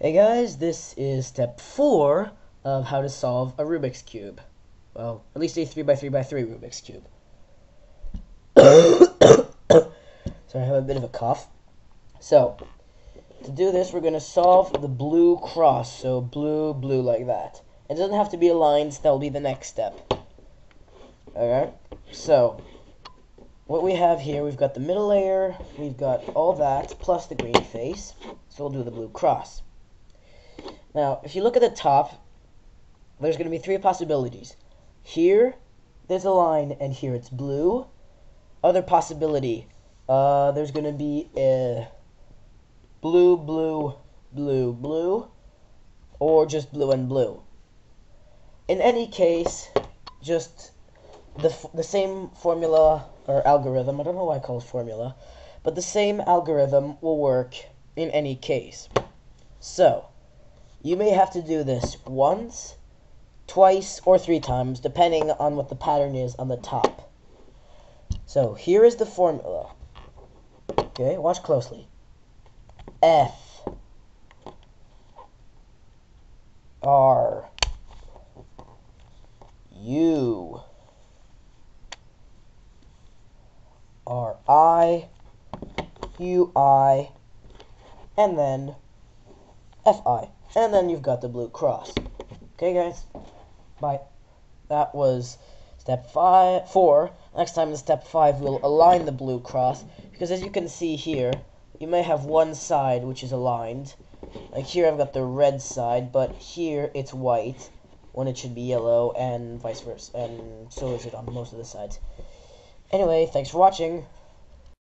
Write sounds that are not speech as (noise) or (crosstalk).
Hey guys, this is step four of how to solve a Rubik's Cube. Well, at least a 3x3x3 Rubik's Cube. (coughs) Sorry, I have a bit of a cough. So, to do this, we're going to solve the blue cross. So, blue, blue like that. It doesn't have to be aligned, so that'll be the next step. Alright, so, what we have here, we've got the middle layer, we've got all that, plus the green face. So we'll do the blue cross. Now, if you look at the top, there's going to be three possibilities. Here, there's a line, and here it's blue. Other possibility, uh, there's going to be a blue, blue, blue, blue, or just blue and blue. In any case, just the, the same formula or algorithm, I don't know why I call it formula, but the same algorithm will work in any case. So, you may have to do this once, twice, or three times, depending on what the pattern is on the top. So, here is the formula. Okay, watch closely. F R U R I U I and then F I. And then you've got the blue cross. Okay, guys? Bye. That was step five, four. Next time in step five, we'll align the blue cross. Because as you can see here, you may have one side which is aligned. Like here I've got the red side, but here it's white when it should be yellow, and vice versa. And so is it on most of the sides. Anyway, thanks for watching.